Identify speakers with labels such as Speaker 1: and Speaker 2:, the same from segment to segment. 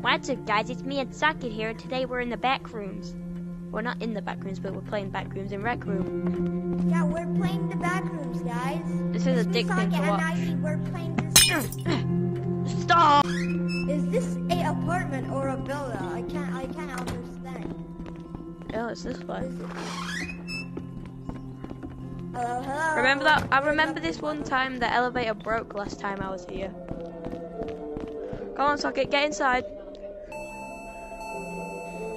Speaker 1: What's up, guys? It's me and Socket here, and today we're in the back rooms. We're not in the back rooms, but we're playing back rooms in Rec Room.
Speaker 2: Yeah, we're playing the back rooms, guys.
Speaker 1: This is a dick thing
Speaker 2: Socket
Speaker 1: to
Speaker 2: and
Speaker 1: watch.
Speaker 2: Ivy, we're playing this.
Speaker 1: Stop!
Speaker 2: Is this a apartment or a villa? I can't. I can't understand.
Speaker 1: Oh, it's this way.
Speaker 2: It? Hello, hello.
Speaker 1: Remember that? I remember this one time the elevator broke last time I was here. Come on, Socket, get inside.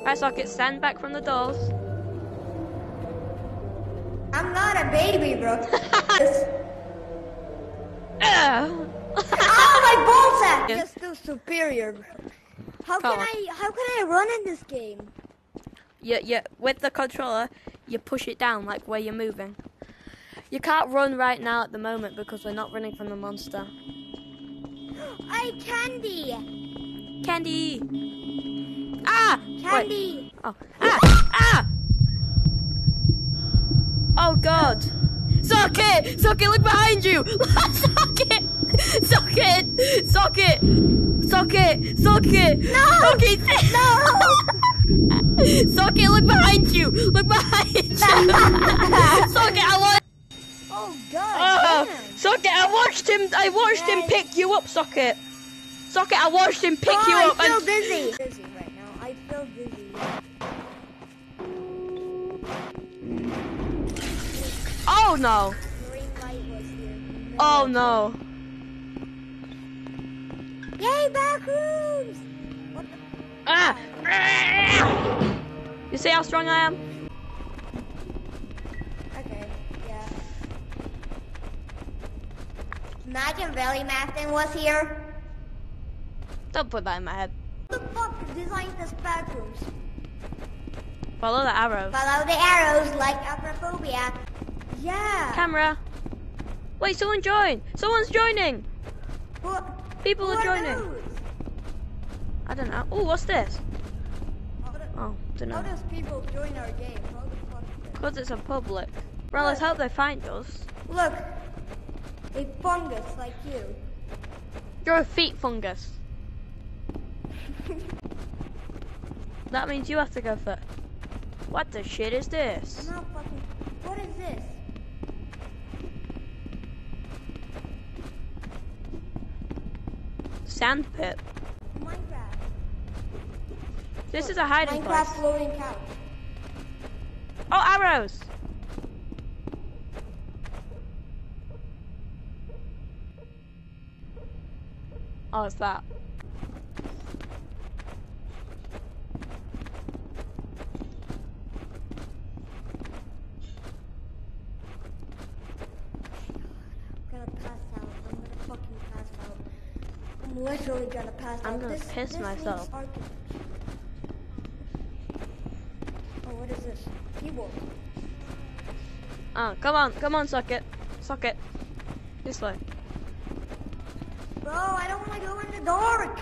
Speaker 1: Right, Socket, stand back from the doors.
Speaker 2: I'm not a baby, bro. Oh, my ball sack! Just too superior, bro. How
Speaker 1: Come
Speaker 2: can
Speaker 1: on.
Speaker 2: I? How can I run in this game?
Speaker 1: Yeah, yeah. With the controller, you push it down like where you're moving. You can't run right now at the moment because we're not running from the monster.
Speaker 2: I candy,
Speaker 1: Candy! Ah! Wait. Oh. Ah! Ah! Oh God! Socket! Socket, look behind you! Socket! Socket! Socket! Socket! Socket! No! Socket! No! Socket, look behind you! Look behind you! Socket, I want.
Speaker 2: Oh God!
Speaker 1: Oh. Socket, I watched him. I watched him pick you up, Socket. Socket, I watched him pick
Speaker 2: oh,
Speaker 1: you up.
Speaker 2: I feel
Speaker 1: and...
Speaker 2: dizzy.
Speaker 1: Oh no!
Speaker 2: Green light was here.
Speaker 1: Oh no!
Speaker 2: Yay, back rooms!
Speaker 1: Ah! You see how strong I am?
Speaker 2: Okay, yeah. Imagine Valley Maston was here.
Speaker 1: Don't put that in my head.
Speaker 2: What the fuck designed this back rooms?
Speaker 1: Follow the arrows.
Speaker 2: Follow the arrows like acrophobia. Yeah.
Speaker 1: Camera. Wait, someone joined. Someone's joining.
Speaker 2: Who-
Speaker 1: People
Speaker 2: who
Speaker 1: are joining. I don't know. Oh, what's this? Oh, don't know.
Speaker 2: How does people join our game? How the fuck? is that?
Speaker 1: Because it's a public. Well, let's hope they find us.
Speaker 2: Look, a fungus like you.
Speaker 1: You're a feet fungus. That means you have to go first. What the shit is this?
Speaker 2: What is this? Minecraft.
Speaker 1: This is a hiding
Speaker 2: Minecraft
Speaker 1: place.
Speaker 2: floating couch.
Speaker 1: Oh, arrows. Oh, it's that.
Speaker 2: I'm gonna pass out. I'm gonna fucking pass out. I'm literally gonna pass.
Speaker 1: I'm gonna
Speaker 2: This-
Speaker 1: piss
Speaker 2: this
Speaker 1: myself.
Speaker 2: Oh, what is this? Keyboard.
Speaker 1: Oh, ah, come on, come on, suck it, suck it. This way.
Speaker 2: Bro, I don't wanna go in the dark.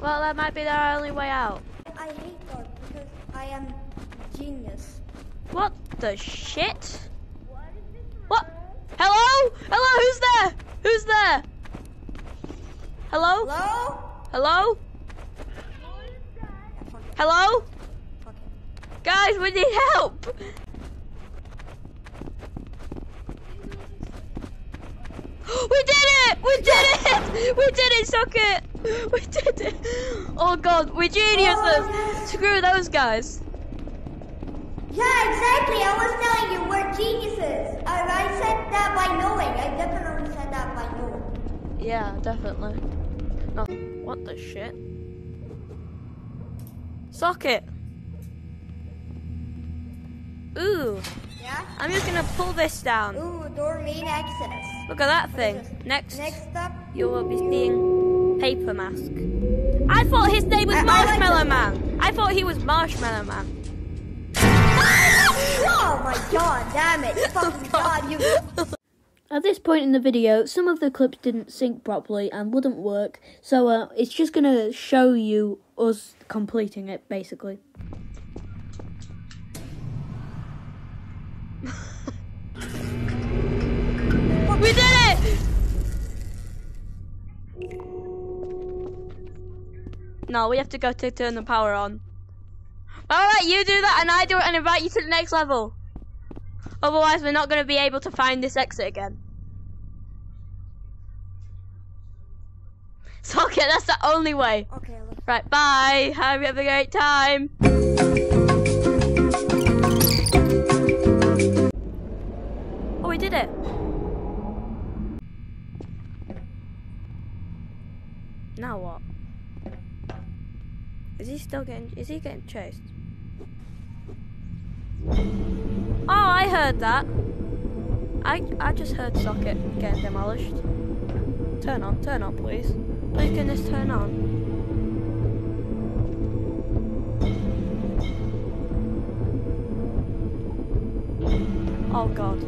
Speaker 1: Well, that might be our only way out.
Speaker 2: I hate dark because I am genius.
Speaker 1: What the shit? What? Hello? Hello, who's there? Who's there? Hello?
Speaker 2: Hello?
Speaker 1: Hello?
Speaker 2: Yeah, fuck it.
Speaker 1: Hello? Guys, we need help! We did it! We did it! We did it, Socket! We did it! Oh god, we're geniuses!
Speaker 2: Oh.
Speaker 1: Screw those guys.
Speaker 2: Yeah, exactly. I was telling you we're geniuses. I, I said that by knowing. I definitely said that by knowing.
Speaker 1: Yeah, definitely. No, what the shit? Socket! Ooh,
Speaker 2: Yeah?
Speaker 1: I'm just gonna pull this down.
Speaker 2: Ooh, door main access.
Speaker 1: Look at that thing. Next,
Speaker 2: Next up.
Speaker 1: you will be seeing Paper Mask. I thought his name was
Speaker 2: I- I like
Speaker 1: Marshmallow. Man. I thought he was Marshmallow Man.
Speaker 2: Oh my god, damn it. Oh Fucking god, you.
Speaker 3: At this point in the video, some of the clips didn't sync properly and wouldn't work, so uh, it's just gonna show you us completing it, basically.
Speaker 1: We did it! No, we have to go to turn the power on. Alright, you do that and I do it and invite you to the next level. Otherwise, we're not going to be able to find this exit again. Socket, that's the only way.
Speaker 2: Okay,
Speaker 1: Right, bye. Have a great time. Oh, we did it. Now what? Is he still getting, is he getting chased? Oh, I heard that. I, I just heard socket getting demolished. Turn on, turn on, please. Please can this turn on? Oh god.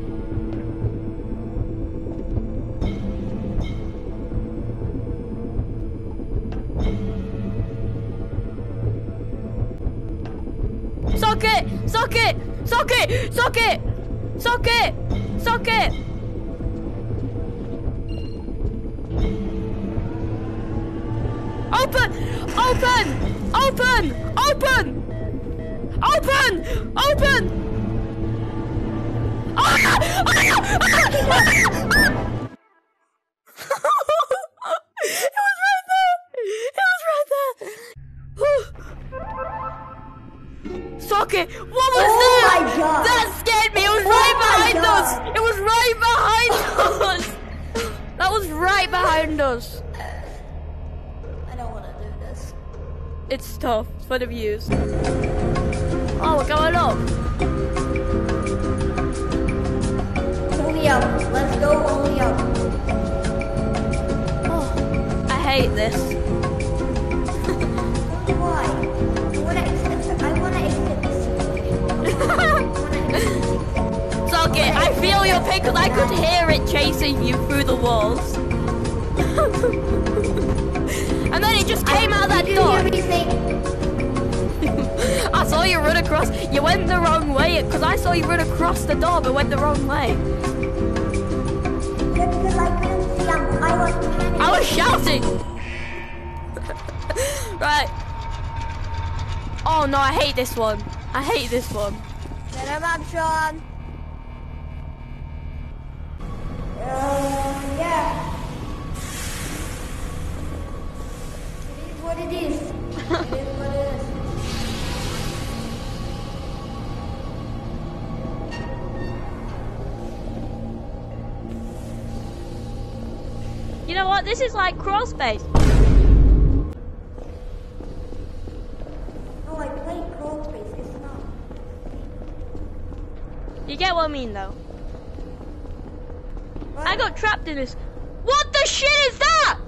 Speaker 1: Socket! Socket! Socket! it! Suck it! Open! Open! Open! Open! Open! Open! it there! What was
Speaker 2: Oh
Speaker 1: that?
Speaker 2: my God.
Speaker 1: That scared me! It was
Speaker 2: Oh
Speaker 1: right behind
Speaker 2: God.
Speaker 1: us! It was right behind us! That was right behind us.
Speaker 2: I don't want to do this.
Speaker 1: It's tough for the views. Oh, we're going up.
Speaker 2: Only up. Let's go only up.
Speaker 1: Oh, I hate this. Because I could hear it chasing you through the walls. and then it just came out that door.
Speaker 2: hear me say?
Speaker 1: I saw you run across. You went the wrong way because I saw you run across the door but went the wrong way.
Speaker 2: Because I couldn't see, I'm, was.
Speaker 1: I was shouting. right. Oh no, I hate this one. I hate this one.
Speaker 2: Set him up, Sean. Uh, yeah. It is what it is. it is what it is.
Speaker 1: You know what? This is like crawl space.
Speaker 2: No, I played Crawl Space. It's not.
Speaker 1: You get what I mean though. I got trapped in this. What the shit is that?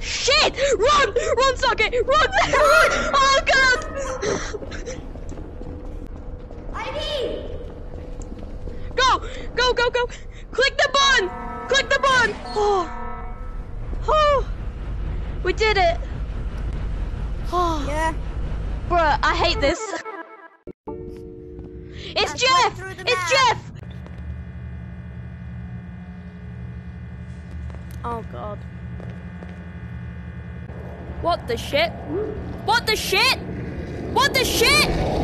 Speaker 1: Shit! Run! Run, socket! Run! Run! Oh god!
Speaker 2: ID!
Speaker 1: Go! Go, go, go! Click the button! Click the button! Oh. Oh. We did it! Oh.
Speaker 2: Yeah.
Speaker 1: Bruh, I hate this. It's Jeff!
Speaker 2: right through the
Speaker 1: It's. Jeff! Oh god. What the shit? What the shit? What the shit?